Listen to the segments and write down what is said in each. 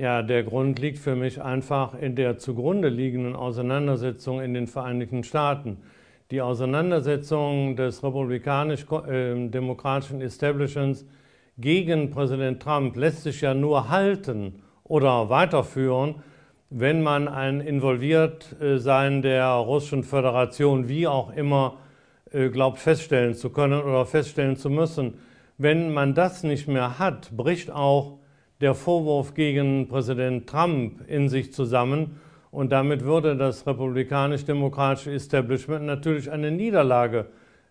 Ja, der Grund liegt für mich einfach in der zugrunde liegenden Auseinandersetzung in den Vereinigten Staaten. Die Auseinandersetzung des republikanisch-demokratischen Establishments gegen Präsident Trump lässt sich ja nur halten oder weiterführen, wenn man ein Involviertsein der Russischen Föderation wie auch immer äh, glaubt feststellen zu können oder feststellen zu müssen. Wenn man das nicht mehr hat, bricht auch der Vorwurf gegen Präsident Trump in sich zusammen und damit würde das republikanisch-demokratische Establishment natürlich eine Niederlage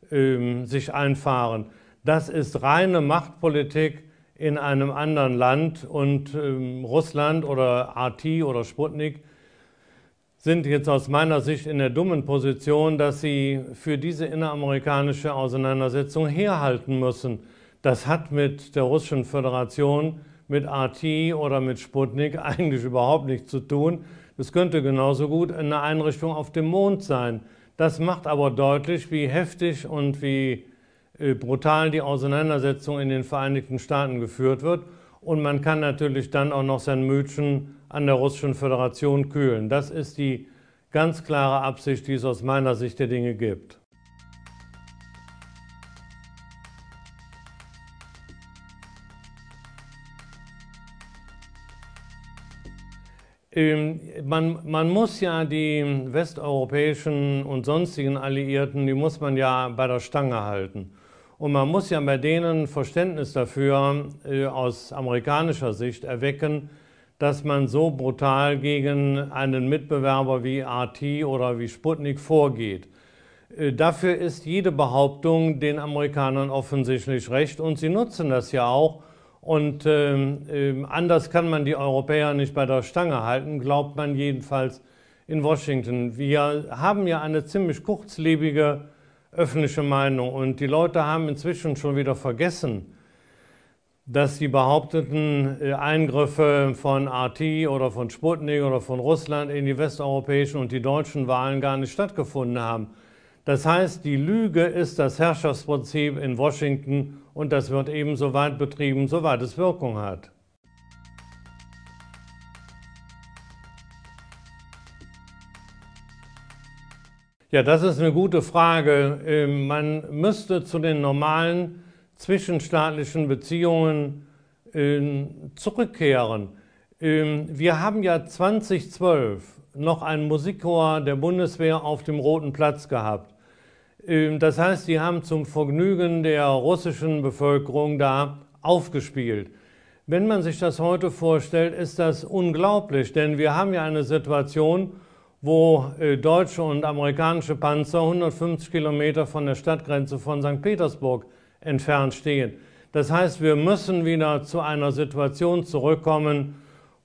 äh, sich einfahren. Das ist reine Machtpolitik in einem anderen Land und äh, Russland oder RT oder Sputnik sind jetzt aus meiner Sicht in der dummen Position, dass sie für diese inneramerikanische Auseinandersetzung herhalten müssen. Das hat mit der Russischen Föderation, mit RT oder mit Sputnik eigentlich überhaupt nichts zu tun. Das könnte genauso gut eine Einrichtung auf dem Mond sein. Das macht aber deutlich, wie heftig und wie äh, brutal die Auseinandersetzung in den Vereinigten Staaten geführt wird. Und man kann natürlich dann auch noch sein Mütchen an der Russischen Föderation kühlen. Das ist die ganz klare Absicht, die es aus meiner Sicht der Dinge gibt. Man, man, muss ja die westeuropäischen und sonstigen Alliierten, die muss man ja bei der Stange halten. Und man muss ja bei denen Verständnis dafür äh, aus amerikanischer Sicht erwecken, dass man so brutal gegen einen Mitbewerber wie RT oder wie Sputnik vorgeht. Äh, dafür ist jede Behauptung den Amerikanern offensichtlich recht und sie nutzen das ja auch. Und ähm, äh, anders kann man die Europäer nicht bei der Stange halten, glaubt man jedenfalls in Washington. Wir haben ja eine ziemlich kurzlebige öffentliche Meinung. Und die Leute haben inzwischen schon wieder vergessen, dass die behaupteten äh, Eingriffe von RT oder von Sputnik oder von Russland in die westeuropäischen und die deutschen Wahlen gar nicht stattgefunden haben. Das heißt, die Lüge ist das Herrschaftsprinzip in Washington und das wird ebenso weit betrieben, soweit es Wirkung hat. Ja, das ist eine gute Frage. Ähm, man müsste zu den normalen zwischenstaatlichen Beziehungen ähm, zurückkehren. Ähm, wir haben ja 2012 noch ein Musikchor der Bundeswehr auf dem Roten Platz gehabt. Das heißt, die haben zum Vergnügen der russischen Bevölkerung da aufgespielt. Wenn man sich das heute vorstellt, ist das unglaublich, denn wir haben ja eine Situation, wo äh, deutsche und amerikanische Panzer 150 Kilometer von der Stadtgrenze von St. Petersburg entfernt stehen. Das heißt, wir müssen wieder zu einer Situation zurückkommen,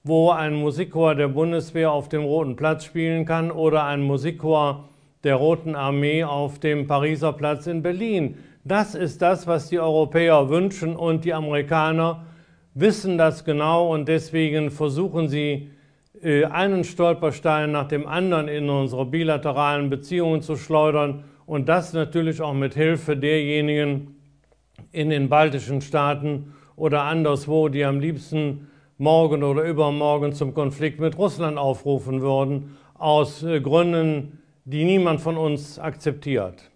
wo ein Musikchor der Bundeswehr auf dem Roten Platz spielen kann oder ein Musikchor der Roten Armee auf dem Pariser Platz in Berlin. Das ist das, was die Europäer wünschen und die Amerikaner wissen das genau und deswegen versuchen sie, äh, einen Stolperstein nach dem anderen in unsere bilateralen Beziehungen zu schleudern und das natürlich auch mit Hilfe derjenigen in den baltischen Staaten oder anderswo, die am liebsten morgen oder übermorgen zum Konflikt mit Russland aufrufen würden, aus äh, Gründen, die niemand von uns akzeptiert.